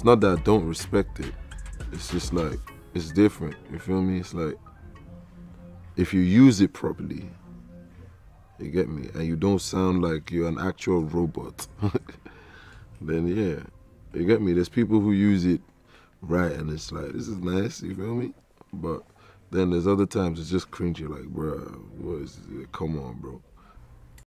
it's not that I don't respect it. It's just like it's different. You feel me? It's like if you use it properly, you get me, and you don't sound like you're an actual robot, then yeah, you get me. There's people who use it right, and it's like this is nice. You feel me? But then there's other times it's just cringy. Like, bro, what is it? Come on, bro.